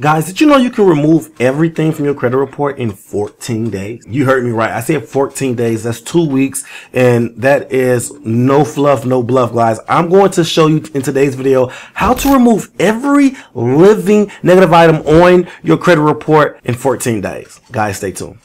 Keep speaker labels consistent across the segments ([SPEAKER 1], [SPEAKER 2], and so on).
[SPEAKER 1] Guys, did you know you can remove everything from your credit report in 14 days? You heard me right. I said 14 days. That's two weeks. And that is no fluff, no bluff, guys. I'm going to show you in today's video how to remove every living negative item on your credit report in 14 days. Guys, stay tuned.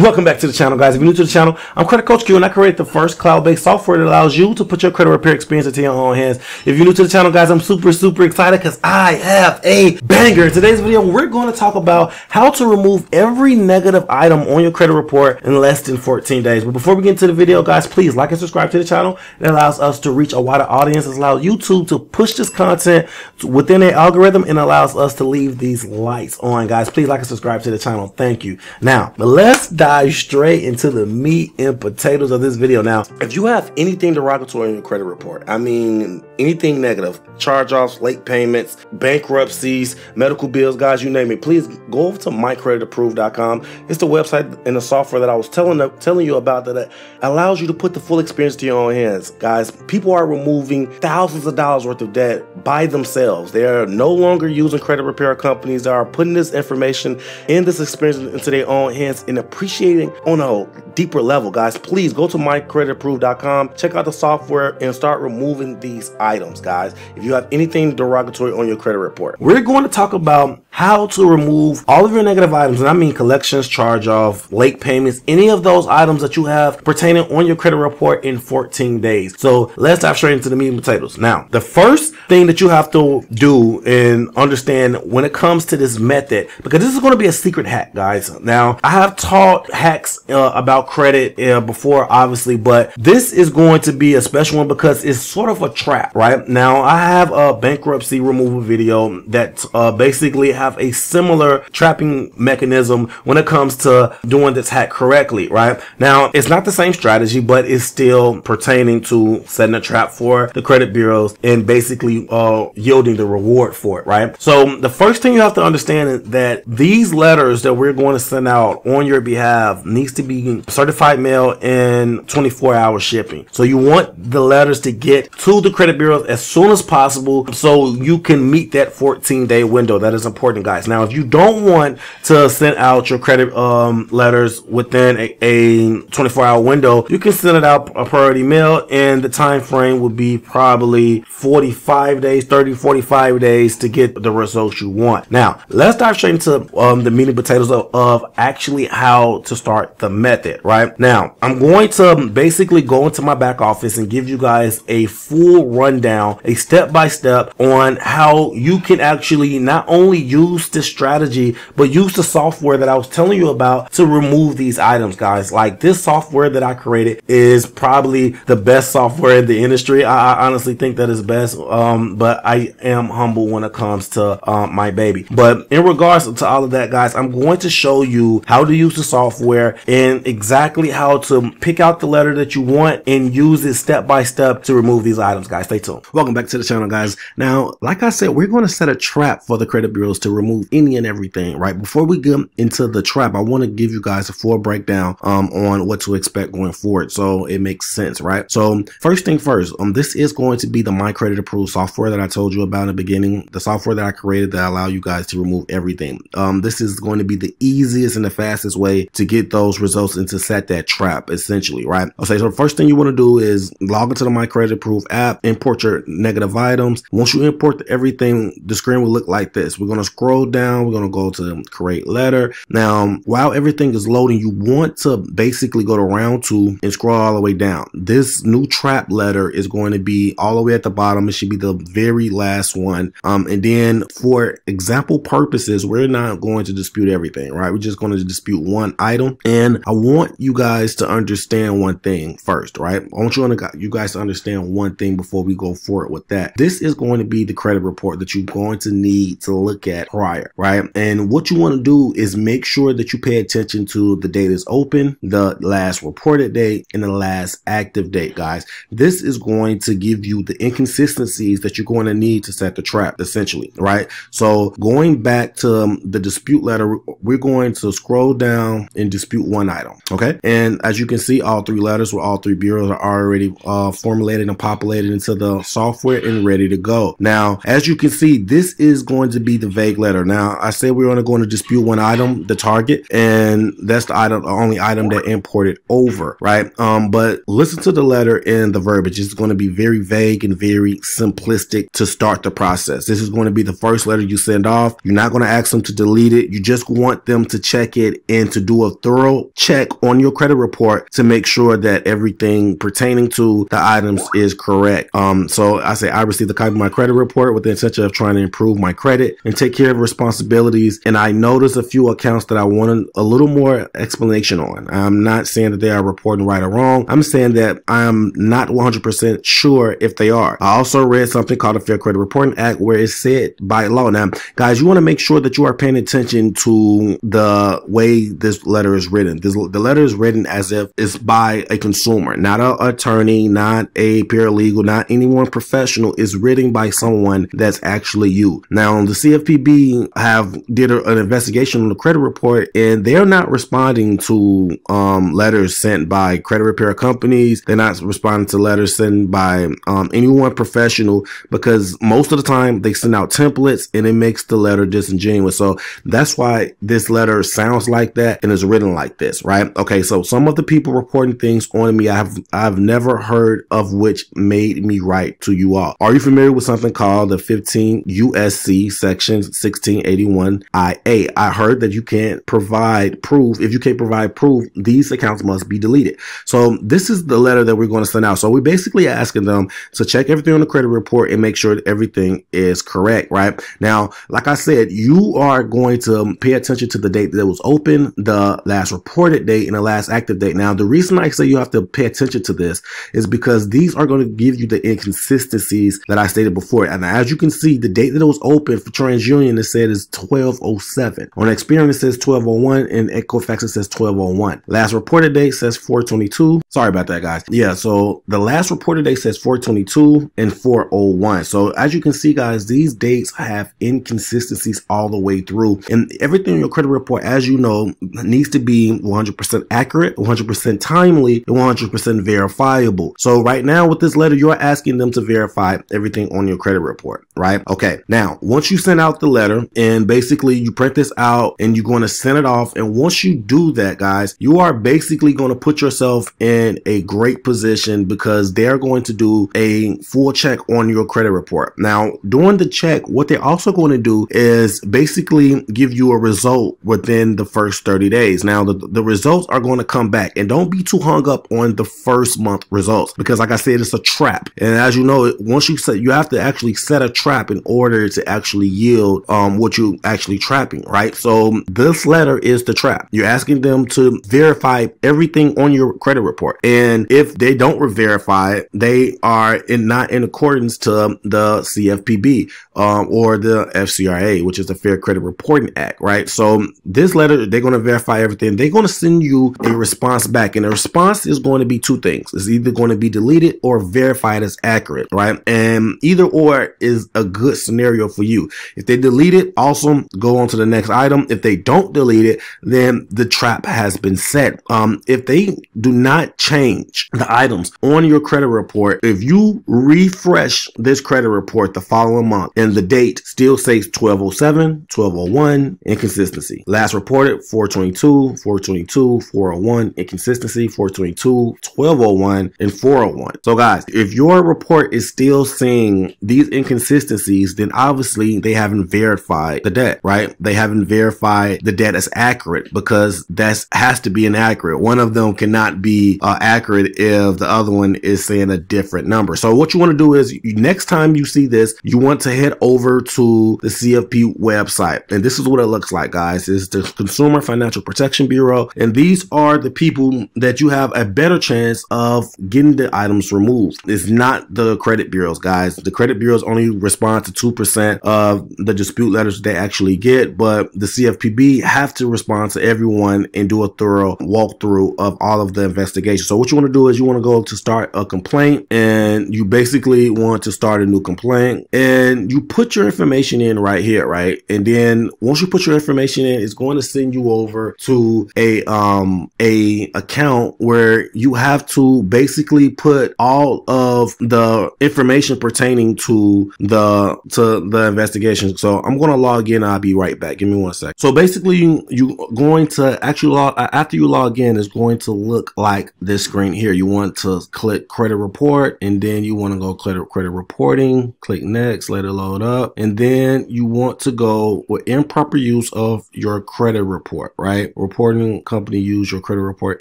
[SPEAKER 1] Welcome back to the channel, guys. If you're new to the channel, I'm Credit Coach Q, and I created the first cloud-based software that allows you to put your credit repair experience into your own hands. If you're new to the channel, guys, I'm super, super excited because I have a banger. In today's video, we're going to talk about how to remove every negative item on your credit report in less than 14 days. But before we get into the video, guys, please like and subscribe to the channel. It allows us to reach a wider audience. It allows YouTube to push this content within their algorithm and allows us to leave these lights on, guys. Please like and subscribe to the channel. Thank you. Now, let's dive dive straight into the meat and potatoes of this video. Now, if you have anything derogatory in your credit report, I mean, anything negative, charge-offs, late payments, bankruptcies, medical bills, guys, you name it, please go over to mycreditapproved.com. It's the website and the software that I was telling telling you about that allows you to put the full experience to your own hands. Guys, people are removing thousands of dollars worth of debt by themselves. They are no longer using credit repair companies. They are putting this information and this experience into their own hands and appreciating on a deeper level, guys, please go to mycreditapproved.com, check out the software, and start removing these items, guys. If you have anything derogatory on your credit report, we're going to talk about how to remove all of your negative items, and I mean collections, charge off, late payments, any of those items that you have pertaining on your credit report in 14 days. So let's dive straight into the meat and potatoes. Now, the first thing that you have to do and understand when it comes to this method, because this is going to be a secret hack, guys. Now, I have taught hacks uh, about credit uh, before, obviously, but this is going to be a special one because it's sort of a trap, right? Now, I have a bankruptcy removal video that uh, basically have a similar trapping mechanism when it comes to doing this hack correctly, right? Now, it's not the same strategy, but it's still pertaining to setting a trap for the credit bureaus and basically uh, yielding the reward for it, right? So the first thing you have to understand is that these letters that we're going to send out on your behalf needs to be certified mail and 24 hour shipping. So you want the letters to get to the credit as soon as possible so you can meet that 14 day window. That is important, guys. Now, if you don't want to send out your credit um, letters within a, a 24 hour window, you can send it out a priority mail and the time frame would be probably 45 days, 30, 45 days to get the results you want. Now, let's dive straight into um, the meat and potatoes of, of actually how to start the method, right? Now, I'm going to basically go into my back office and give you guys a full rundown, a step by step on how you can actually not only use this strategy, but use the software that I was telling you about to remove these items, guys. Like this software that I created is probably the best software in the industry. I, I honestly think that is best. Um, but I am humble when it comes to um, my baby. But in regards to all of that, guys, I'm going to show you how to use the software and exactly how to pick out the letter that you want and use it step by step to remove these items, guys. Stay tuned. Welcome back to the channel, guys. Now, like I said, we're going to set a trap for the credit bureaus to remove any and everything, right? Before we get into the trap, I want to give you guys a full breakdown um, on what to expect going forward so it makes sense, right? So first thing first, um, this is going to be the My Credit Approved software that I told you about in the beginning, the software that I created that allow you guys to remove everything. Um, this is going to be the easiest and the fastest way to get those results and to set that trap essentially, right? Okay, so the first thing you want to do is log into the My Credit Approved app, import your negative items. Once you import everything, the screen will look like this. We're going to scroll down. We're going to go to create letter. Now, while everything is loading, you want to basically go to round two and scroll all the way down. This new trap letter is going to be all the way at the bottom. It should be the very last one. Um, and then for example purposes, we're not going to dispute everything, right? We're just going to dispute one item. And I want you guys to understand one thing first, right? I want you, you guys to understand one thing before we go for it with that. This is going to be the credit report that you're going to need to look at prior, right? And what you want to do is make sure that you pay attention to the date is open, the last reported date, and the last active date, guys. This is going to give you the inconsistencies that you're going to need to set the trap, essentially, right? So going back to um, the dispute letter, we're going to scroll down and dispute one item, okay? And as you can see, all three letters with all three bureaus are already uh, formulated and populated into the software and ready to go. Now, as you can see, this is going to be the vague letter. Now, I said we are only going to dispute one item, the target, and that's the item, the only item that imported over, right? Um, but listen to the letter and the verbiage. It's going to be very vague and very simplistic to start the process. This is going to be the first letter you send off. You're not going to ask them to delete it. You just want them to check it and to do a thorough check on your credit report to make sure that everything pertaining to the items is correct. Um, Um, so I say I received a copy of my credit report with the intention of trying to improve my credit and take care of responsibilities. And I noticed a few accounts that I wanted a little more explanation on. I'm not saying that they are reporting right or wrong. I'm saying that I'm not 100% sure if they are. I also read something called the Fair Credit Reporting Act where it said by law. Now, guys, you want to make sure that you are paying attention to the way this letter is written. This, the letter is written as if it's by a consumer, not an attorney, not a paralegal, not anyone professional. is written by someone that's actually you. Now, the CFPB have did a, an investigation on the credit report, and they're not responding to um, letters sent by credit repair companies. They're not responding to letters sent by um, anyone professional because most of the time they send out templates and it makes the letter disingenuous. So that's why this letter sounds like that and is written like this, right? Okay, so some of the people reporting things on me, I've I've never heard of which made me write to you all. Are you familiar with something called the 15 USC section 1681 IA? I heard that you can't provide proof. If you can't provide proof, these accounts must be deleted. So this is the letter that we're going to send out. So we're basically asking them to check everything on the credit report and make sure that everything is correct, right? Now, like I said, you are going to pay attention to the date that was open, the last reported date, and the last active date. Now, the reason I say you have to pay attention to this is because these are going to give you the inconsistencies that I stated before. And as you can see, the date that it was open for TransUnion, it said is 1207. On Experian, it says 1201, and Equifax, it says 1201. Last reported date says 422. Sorry about that, guys. Yeah, so the last reported date says 422 and 401. So as you can see, guys, these dates have inconsistencies all the way through. And everything in your credit report, as you know, needs to be 100% accurate, 100% timely, and 100% verifiable. So right now with this letter, you're asking them to verify everything on your credit report, right? Okay. Now, once you send out the letter and basically you print this out and you're going to send it off. And once you do that, guys, you are basically going to put yourself in a great position because they're going to do a full check on your credit report. Now, during the check, what they're also going to do is basically give you a result within the first 30 days. Now, the, the results are going to come back and don't be too hung up on the first month results because like I said, it's a trap. And as you know, once you set, you have to actually set a trap in order to actually yield um, what you actually trapping, right? So this letter is the trap. You're asking them to verify everything on your credit report. And if they don't verify it, they are in, not in accordance to the CFPB um, or the FCRA, which is the Fair Credit Reporting Act, right? So this letter, they're going to verify everything. They're going to send you a response back, and the response is going to be two things. It's either going to be deleted or verified as accurate, right? And either or is a good scenario for you. If they delete it, awesome. Go on to the next item. If they don't delete it, then the trap has been set. Um, if they do not change the items on your credit report, if you refresh this credit report the following month and the date still says 1207, 1201, inconsistency. Last reported 422, 422, 401, inconsistency, 422, 1201, and 401. So guys, if your report is still seeing these inconsistencies, then obviously they haven't verified the debt, right? They haven't verified the debt as accurate because that has to be inaccurate. One of them cannot be uh, accurate if the other one is saying a different number. So what you want to do is next time you see this, you want to head over to the CFP website. And this is what it looks like, guys. It's the Consumer Financial Protection Bureau. And these are the people that you have a better chance of getting the items removed. It's not the credit bureaus, guys. The credit bureaus only respond to 2% of the dispute letters they actually get, but the CFPB have to respond to everyone and do a thorough walkthrough of all of the investigation. So what you want to do is you want to go to start a complaint and you basically want to start a new complaint and you put your information in right here, right? And then once you put your information in, it's going to send you over to a um a account where you have to basically put all of the information pertaining to the to the investigation. So I'm going to log in. I'll be right back. Give me one sec. So basically, you you going to actually log after you log in is going to look like this screen here. You want to click credit report, and then you want to go credit credit reporting. Click next. Let it load up, and then you want to go with improper use of your credit report. Right, reporting company use your credit report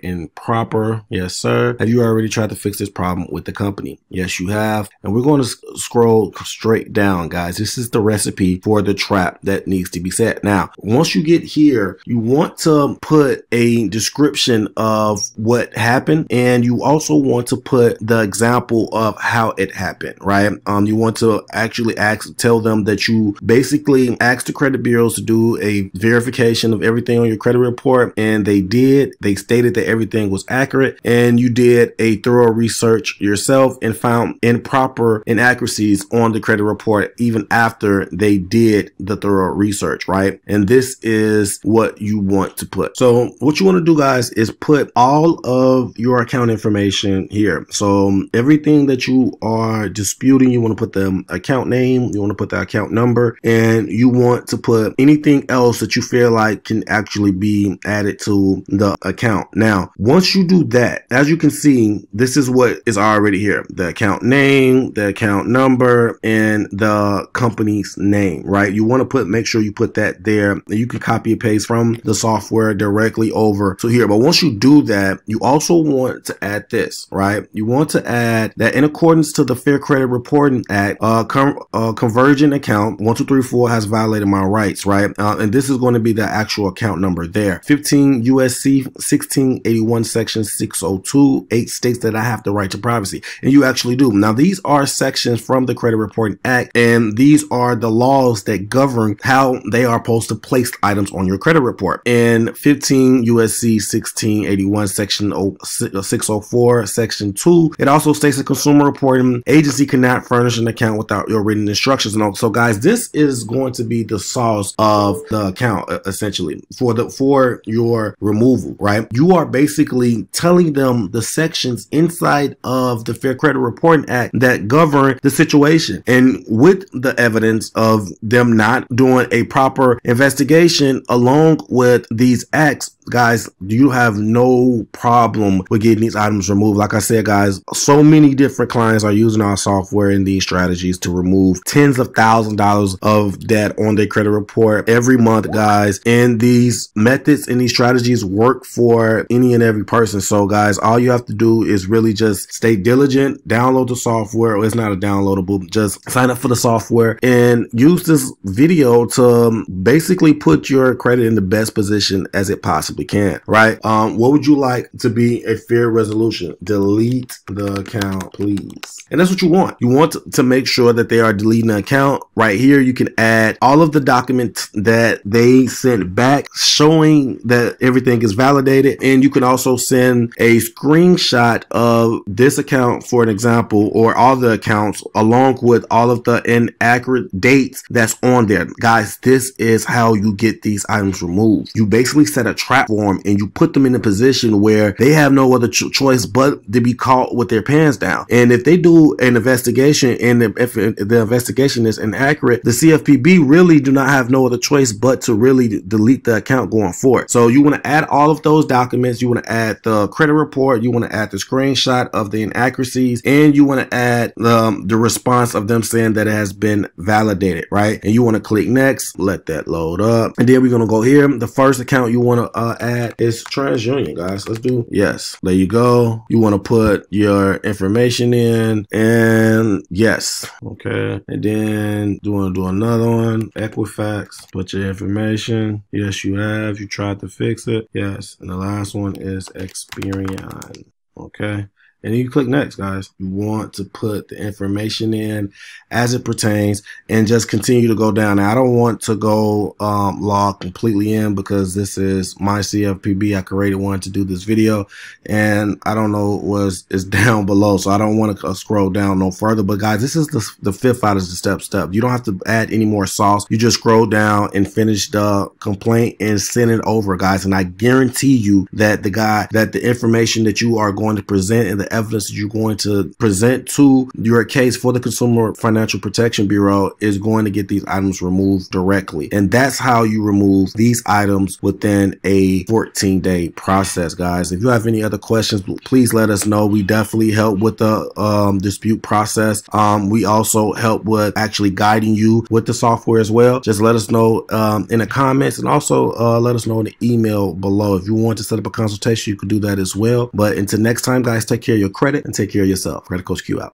[SPEAKER 1] improper. Yes, sir. Have you already tried to fix this problem with the company? Yes, you have. And we're going to scroll straight down, guys. This is the recipe for the trap that needs to be set. Now, once you get here, you want to put a description of what happened, and you also want to put the example of how it happened, right? Um, you want to actually ask, tell them that you basically asked the credit bureaus to do a verification of everything on your credit report, and they did. They stated that everything was accurate, and you did a thorough research yourself and found Um, improper inaccuracies on the credit report even after they did the thorough research, right? And this is what you want to put. So what you want to do guys is put all of your account information here. So um, everything that you are disputing, you want to put the account name, you want to put the account number, and you want to put anything else that you feel like can actually be added to the account. Now, once you do that, as you can see, this is what is already here. The account name, the account number, and the company's name, right? You want to put, make sure you put that there. You can copy and paste from the software directly over to here. But once you do that, you also want to add this, right? You want to add that in accordance to the Fair Credit Reporting Act, uh, com- uh convergent account 1234 has violated my rights, right? Uh, and this is going to be the actual account number there. 15 USC 1681 section 602, eight states that I have the right to privacy. And you actually do. Now, these are sections from the Credit Reporting Act, and these are the laws that govern how they are supposed to place items on your credit report. In 15 USC 1681, section uh, 604, section 2, it also states a consumer reporting agency cannot furnish an account without your written instructions. And so, guys, this is going to be the source of the account uh, essentially for the for your removal, right? You are basically telling them the sections inside of the Fair Credit Reporting Act that govern the situation. And with the evidence of them not doing a proper investigation along with these acts, guys, you have no problem with getting these items removed. Like I said, guys, so many different clients are using our software and these strategies to remove tens of thousands of dollars of debt on their credit report every month, guys. And these methods and these strategies work for any and every person. So, guys, all you have to do is really just stay diligent, download the software. Well, it's not a downloadable, just sign up for the software and use this video to basically put your credit in the best position as it possibly possibly can, right? Um, what would you like to be a fair resolution? Delete the account, please. And that's what you want. You want to make sure that they are deleting the account. Right here, you can add all of the documents that they sent back showing that everything is validated. And you can also send a screenshot of this account, for an example, or all the accounts along with all of the inaccurate dates that's on there. Guys, this is how you get these items removed. You basically set a trap platform and you put them in a position where they have no other cho- choice but to be caught with their pants down. And if they do an investigation and if the investigation is inaccurate, the CFPB really do not have no other choice but to really delete the account going forward. So you want to add all of those documents. You want to add the credit report. You want to add the screenshot of the inaccuracies and you want to add um, the response of them saying that it has been validated, right? And you want to click next, let that load up. And then we're going to go here. The first account you want to uh, add is TransUnion, guys. Let's do yes. There you go. You want to put your information in, and yes, okay. And then you want to do another one, Equifax. Put your information. Yes, you have. You tried to fix it. Yes, and the last one is Experian. Okay. And then you click next, guys. You want to put the information in as it pertains and just continue to go down. Now, I don't want to go um, log completely in because this is my CFPB. I created one to do this video and I don't know was is down below. So I don't want to uh, scroll down no further. But guys, this is the, the fifth out of the step step. You don't have to add any more sauce. You just scroll down and finish the complaint and send it over, guys. And I guarantee you that the guy, that the information that you are going to present and the evidence that you're going to present to your case for the Consumer Financial Protection Bureau is going to get these items removed directly. And that's how you remove these items within a 14 day process, guys. If you have any other questions, please let us know. We definitely help with the um, dispute process. Um, we also help with actually guiding you with the software as well. Just let us know um, in the comments and also uh, let us know in the email below. If you want to set up a consultation, you can do that as well. But until next time, guys, take care your credit and take care of yourself. Credit Coach Q out.